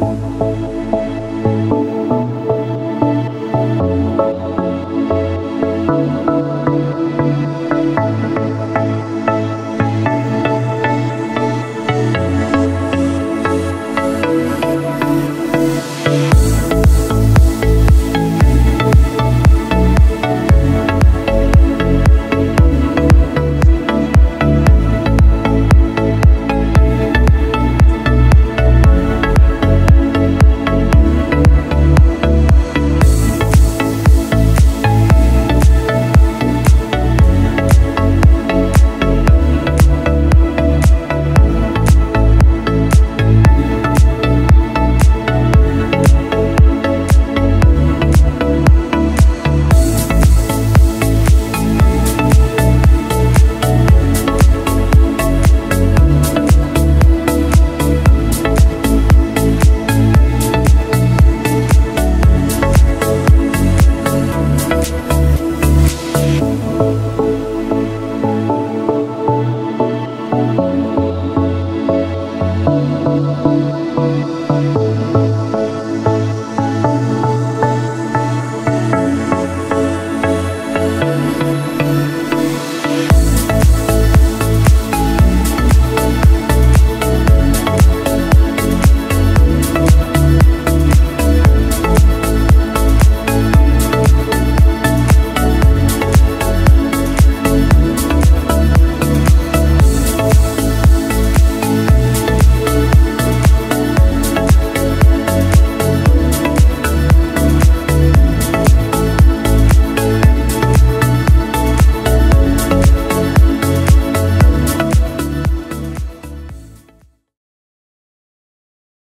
Música